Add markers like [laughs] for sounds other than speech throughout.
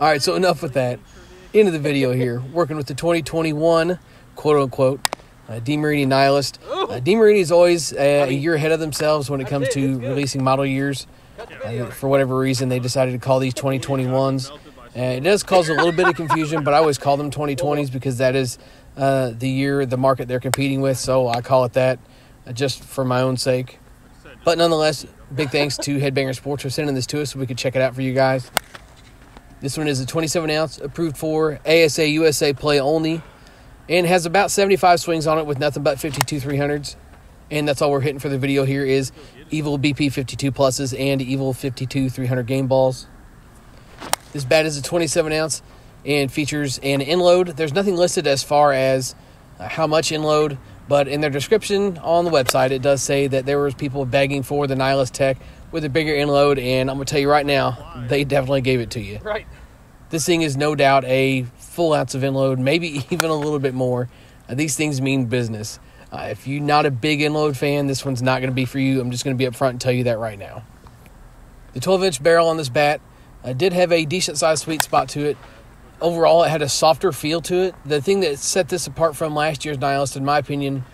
All right, so enough with that. End of the video here. Working with the 2021, quote unquote, uh, DeMarini Nihilist. Uh, DeMarini is always uh, a year ahead of themselves when it comes to releasing model years. Uh, for whatever reason, they decided to call these 2021s. Uh, it does cause a little bit of confusion, but I always call them 2020s because that is uh, the year, the market they're competing with. So I call it that uh, just for my own sake. But nonetheless, big thanks to Headbanger Sports for sending this to us so we could check it out for you guys. This one is a 27 ounce, approved for ASA USA play only, and has about 75 swings on it with nothing but 52 300s. And that's all we're hitting for the video here is Evil BP 52 pluses and Evil 52 300 game balls. This bat is a 27 ounce and features an inload. There's nothing listed as far as uh, how much inload, but in their description on the website, it does say that there was people begging for the Nihilist Tech with a bigger inload, and I'm gonna tell you right now, they definitely gave it to you. Right. This thing is no doubt a full ounce of inload, maybe [laughs] even a little bit more. Uh, these things mean business. Uh, if you're not a big inload fan, this one's not going to be for you. I'm just going to be upfront and tell you that right now. The 12 inch barrel on this bat uh, did have a decent sized sweet spot to it. Overall, it had a softer feel to it. The thing that set this apart from last year's Nihilist, in my opinion,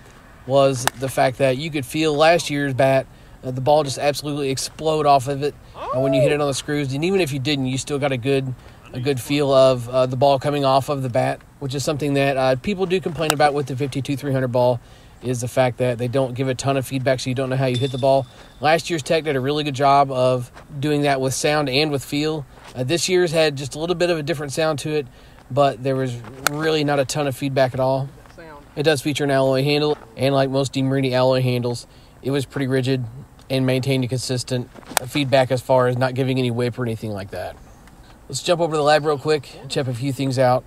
was the fact that you could feel last year's bat, uh, the ball just absolutely explode off of it uh, when you hit it on the screws. And even if you didn't, you still got a good a good feel of uh, the ball coming off of the bat, which is something that uh, people do complain about with the 52 300 ball. Is the fact that they don't give a ton of feedback, so you don't know how you hit the ball. Last year's Tech did a really good job of doing that with sound and with feel. Uh, this year's had just a little bit of a different sound to it, but there was really not a ton of feedback at all. It does feature an alloy handle, and like most DeMarini alloy handles, it was pretty rigid and maintain a consistent feedback as far as not giving any whip or anything like that. Let's jump over to the lab real quick, check a few things out.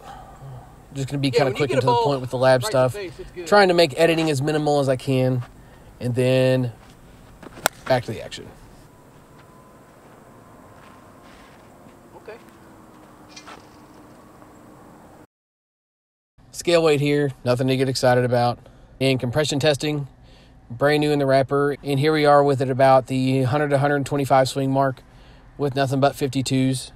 Just going to be Yeah, kind of quick and to the point with the lab right stuff. face. Trying to make editing as minimal as I can, and then back to the action. Okay. Scale weight here, nothing to get excited about. And compression testing, brand new in the wrapper. And here we are with it about the 100 to 125 swing mark with nothing but 52s.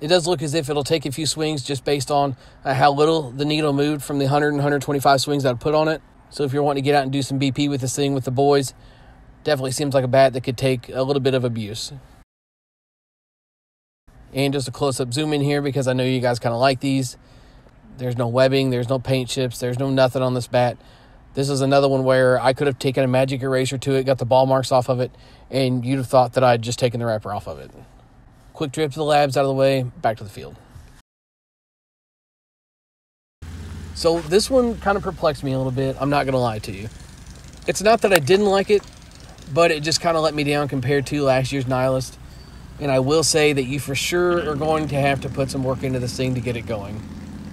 It does look as if it'll take a few swings just based on uh, how little the needle moved from the 100 and 125 swings I put on it. So if you're wanting to get out and do some BP with this thing with the boys, definitely seems like a bat that could take a little bit of abuse. And just a close up zoom in here because I know you guys kind of like these. There's no webbing, there's no paint chips, there's no nothing on this bat. This is another one where I could have taken a magic eraser to it, got the ball marks off of it, and you'd have thought that I'd just taken the wrapper off of it. Quick trip to the labs out of the way, back to the field. So this one kind of perplexed me a little bit. I'm not going to lie to you. It's not that I didn't like it, but it just kind of let me down compared to last year's Nihilist. And I will say that you for sure are going to have to put some work into this thing to get it going.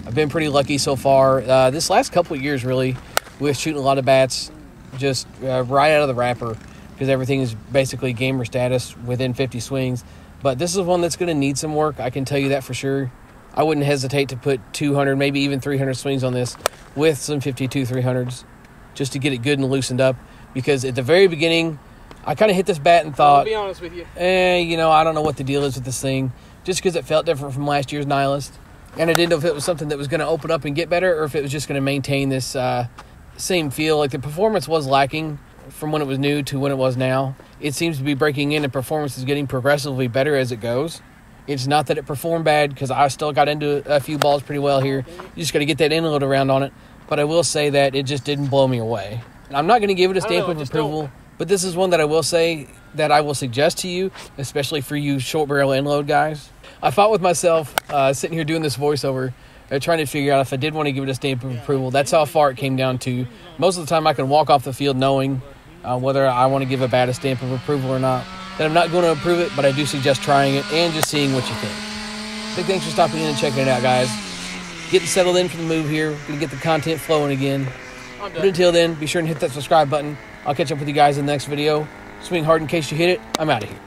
I've been pretty lucky so far. Uh, this last couple years, really, with shooting a lot of bats just uh, right out of the wrapper because everything is basically gamer status within 50 swings. But this is one that's going to need some work. I can tell you that for sure. I wouldn't hesitate to put 200, maybe even 300 swings on this with some 52 300s just to get it good and loosened up. Because at the very beginning, I kind of hit this bat and I'll thought, be honest with you. eh, you know, I don't know what the deal is with this thing, just because it felt different from last year's Nihilist. And I didn't know if it was something that was going to open up and get better or if it was just going to maintain this uh, same feel. Like the performance was lacking from when it was new to when it was now. It seems to be breaking in, and performance is getting progressively better as it goes. It's not that it performed bad because I still got into a few balls pretty well here. You just got to get that in inload around on it. But I will say that it just didn't blow me away. And I'm not going to give it a stamp know, of approval, but this is one that I will say that I will suggest to you, especially for you short barrel inload guys. I fought with myself uh, sitting here doing this voiceover, uh, trying to figure out if I did want to give it a stamp of approval. That's how far it came down to. Most of the time, I can walk off the field knowing uh, whether I want to give a bat a stamp of approval or not. That I'm not going to approve it, but I do suggest trying it and just seeing what you think. Big thanks for stopping in and checking it out, guys. Getting settled in for the move here. Gonna get the content flowing again. But until then, be sure and hit that subscribe button. I'll catch up with you guys in the next video. Swing hard in case you hit it. I'm out of here.